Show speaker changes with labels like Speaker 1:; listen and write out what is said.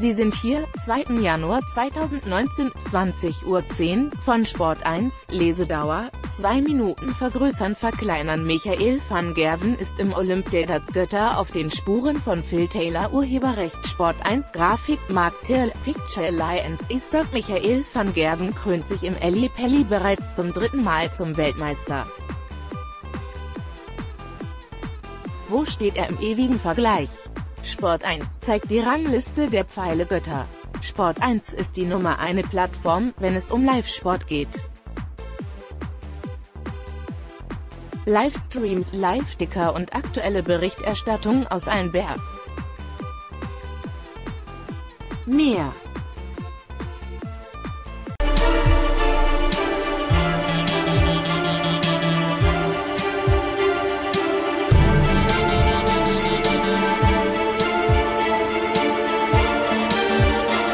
Speaker 1: Sie sind hier, 2. Januar 2019, 20.10 Uhr, von Sport 1, Lesedauer, 2 Minuten vergrößern verkleinern Michael van Gerven ist im Olymp der Götter auf den Spuren von Phil Taylor Urheberrecht Sport 1 Grafik Mark Till, Picture Alliance Estock Michael van Gerven krönt sich im Eli Pelli bereits zum dritten Mal zum Weltmeister. Wo steht er im ewigen Vergleich? Sport 1 zeigt die Rangliste der Pfeilegötter. Sport 1 ist die Nummer eine Plattform, wenn es um Live-Sport geht. Livestreams, Live-Sticker und aktuelle Berichterstattung aus allen Berg. Mehr